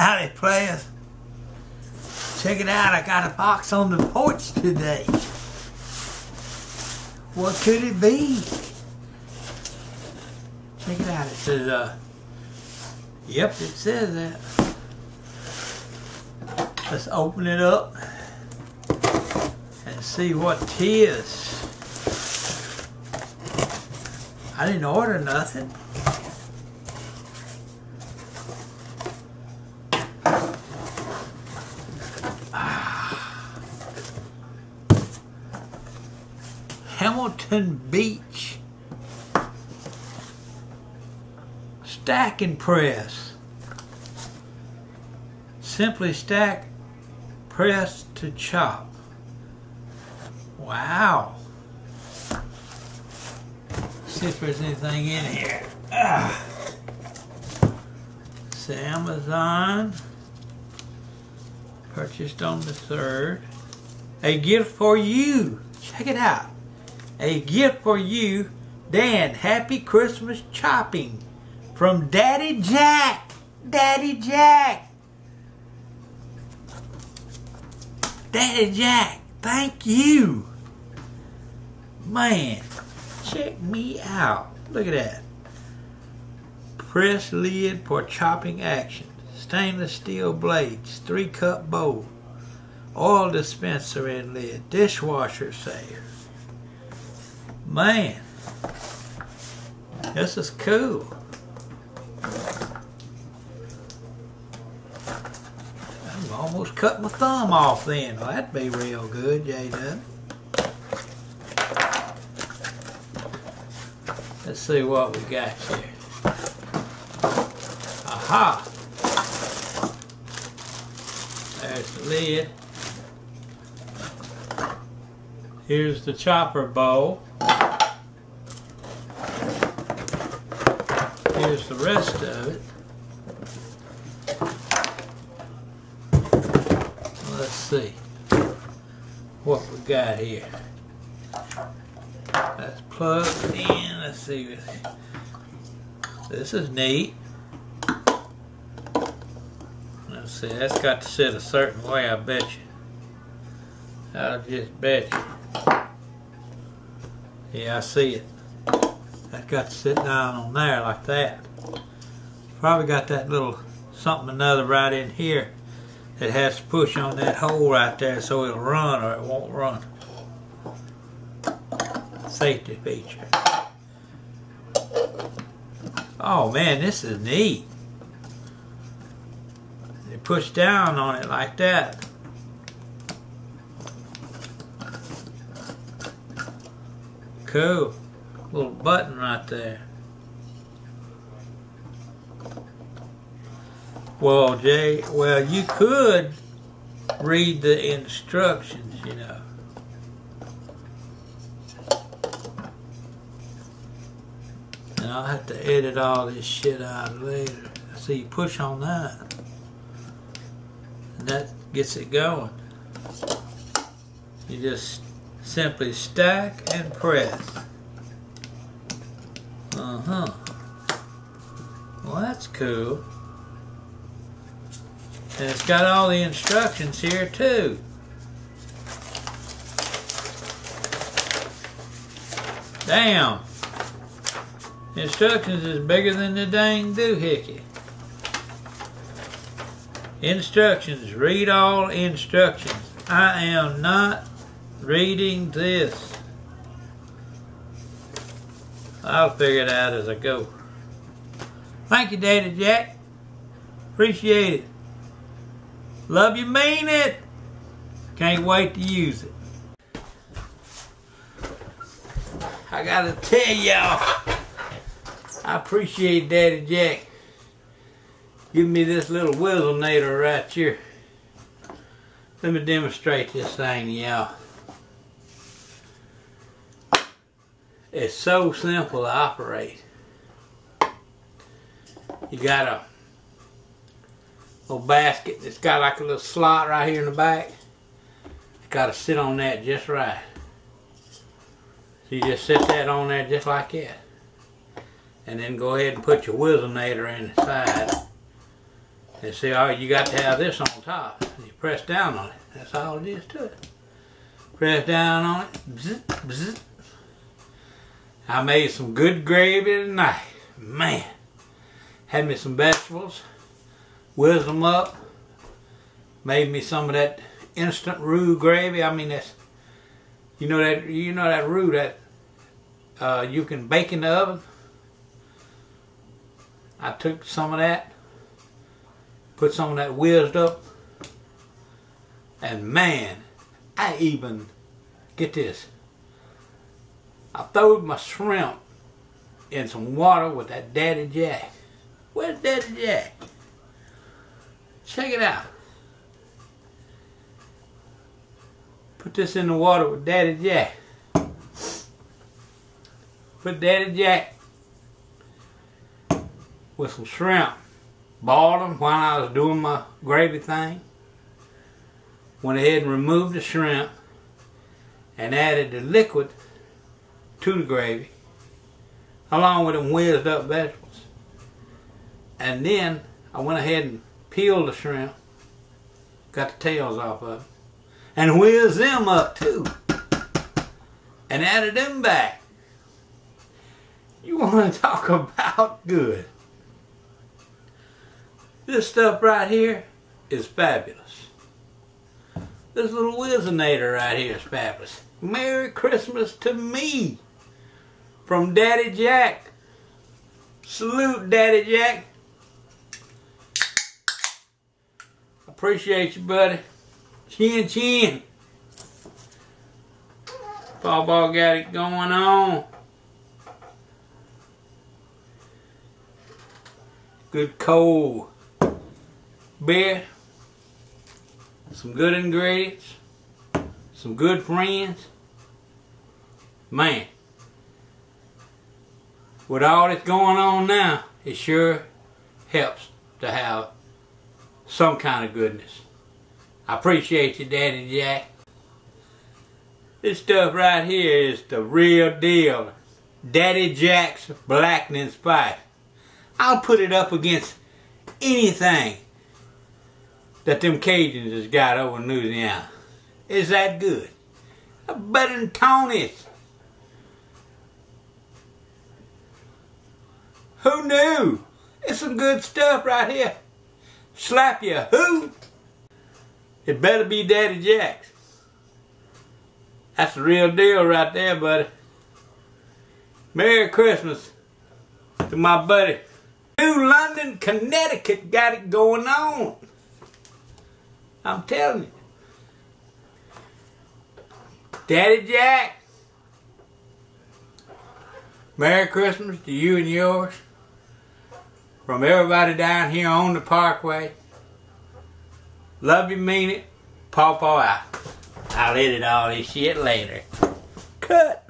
Howdy, players. Check it out, I got a box on the porch today. What could it be? Check it out, it says, uh, yep, it says that. Let's open it up and see what it is. I didn't order nothing. Hamilton Beach Stack and Press. Simply stack, press to chop. Wow. see if there's anything in here. Ah. It's Amazon. Purchased on the 3rd. A gift for you. Check it out. A gift for you. Dan, happy Christmas chopping. From Daddy Jack. Daddy Jack. Daddy Jack, thank you. Man, check me out. Look at that. Press lid for chopping action. Stainless steel blades. Three cup bowl. Oil dispenser and lid. Dishwasher safe. Man, this is cool. I'm almost cut my thumb off then. Well, that'd be real good, J-Dub. Let's see what we got here. Aha! There's the lid. Here's the chopper bowl. Here's the rest of it. Let's see what we got here. That's plugged in. Let's see. This is neat. Let's see. That's got to sit a certain way, I bet you. I'll just bet you. Yeah, I see it. That got to sit down on there like that. Probably got that little something another right in here that has to push on that hole right there so it'll run or it won't run. Safety feature. Oh man, this is neat. They push down on it like that. Cool. Little button right there. Well, Jay, well, you could read the instructions, you know. And I'll have to edit all this shit out later. So you push on that. And that gets it going. You just simply stack and press. Uh-huh. Well, that's cool. And it's got all the instructions here, too. Damn. Instructions is bigger than the dang doohickey. Instructions. Read all instructions. I am not reading this. I'll figure it out as I go. Thank you, Daddy Jack. Appreciate it. Love you, mean it. Can't wait to use it. I gotta tell y'all, I appreciate Daddy Jack giving me this little Whizzlenator right here. Let me demonstrate this thing y'all. It's so simple to operate. You got a little basket that's got like a little slot right here in the back. You got to sit on that just right. So you just set that on there just like that. And then go ahead and put your Whizzlenator inside. And see, oh, you got to have this on top. You press down on it. That's all it is to it. Press down on it. I made some good gravy tonight. Man. Had me some vegetables. Whizzed them up. Made me some of that instant roux gravy. I mean, that's you know that you know that roux that uh, you can bake in the oven. I took some of that, put some of that whizzed up, and man, I even get this. I throwed my shrimp in some water with that Daddy Jack. Where's Daddy Jack? Check it out. Put this in the water with Daddy Jack. Put Daddy Jack with some shrimp. Boiled them while I was doing my gravy thing. Went ahead and removed the shrimp and added the liquid to the gravy along with them whizzed up vegetables. And then I went ahead and peeled the shrimp, got the tails off of them, and whizzed them up too. And added them back. You want to talk about good. This stuff right here is fabulous. This little Whizzinator right here is fabulous. Merry Christmas to me from Daddy Jack. Salute, Daddy Jack. Appreciate you, buddy. Chin chin. Ball got it going on. Good cold beer. Some good ingredients. Some good friends. Man. With all that's going on now, it sure helps to have some kind of goodness. I appreciate you, Daddy Jack. This stuff right here is the real deal. Daddy Jack's Blackening Spice. I'll put it up against anything that them Cajuns has got over in Louisiana. Is that good? Better than Tony's. Who knew? It's some good stuff right here. Slap you. Who? It better be Daddy Jack's. That's the real deal right there, buddy. Merry Christmas to my buddy. New London, Connecticut got it going on. I'm telling you. Daddy Jack. Merry Christmas to you and yours. From everybody down here on the parkway. Love you, mean it. Paw Paw out. I'll edit all this shit later. Cut.